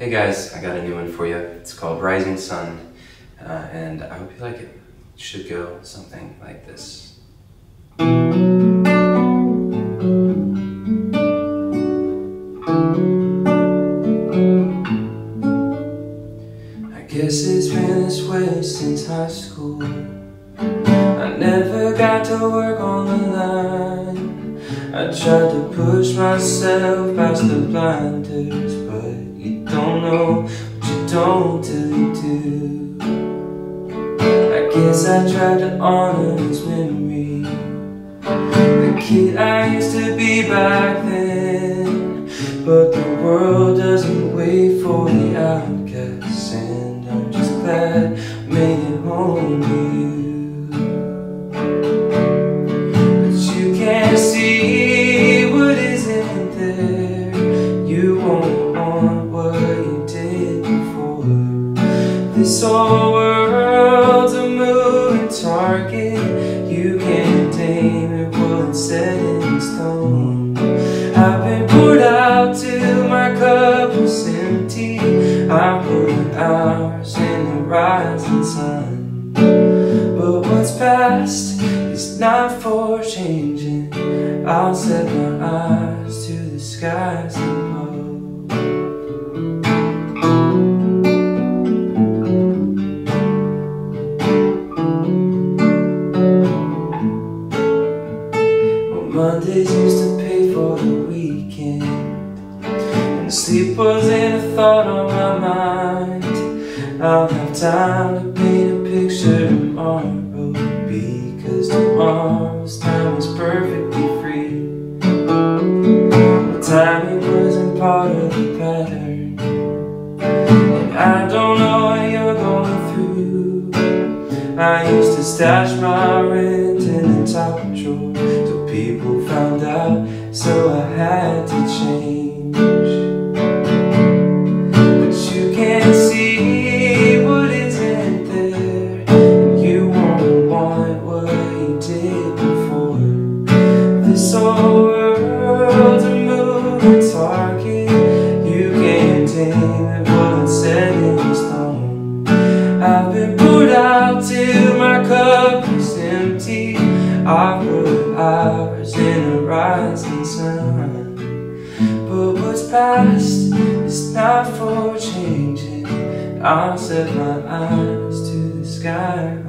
Hey guys, I got a new one for you. It's called Rising Sun, uh, and I hope you like it. It should go something like this. I guess it's been this way since high school. I never got to work on the line. I tried to push myself past the blinders, know what you don't till you do. I guess I tried to honor his memory The kid I used to be back then. But the world doesn't wait for the outcasts And I'm just glad I made it home to you This whole world's a moving target. You can't tame it once set in stone. I've been poured out till my cup was empty. I put hours in the rising sun. But what's past is not for changing. I'll set my eyes to the skies Mondays used to pay for the weekend. And sleep wasn't a thought on my mind. I'll have time to paint a picture tomorrow Because tomorrow's time was perfectly free. The timing wasn't part of the pattern. And I don't know what you're going through. I used to stash my rent in the top drawer people found out, so I had to change. But you can't see what isn't there, and you won't want what you did before. This whole world's a moving target, you can't tame once set in stone. I've been put out till my cup is empty. Put hours in a rising sun. But what's past is not for changing. I'll set my eyes to the sky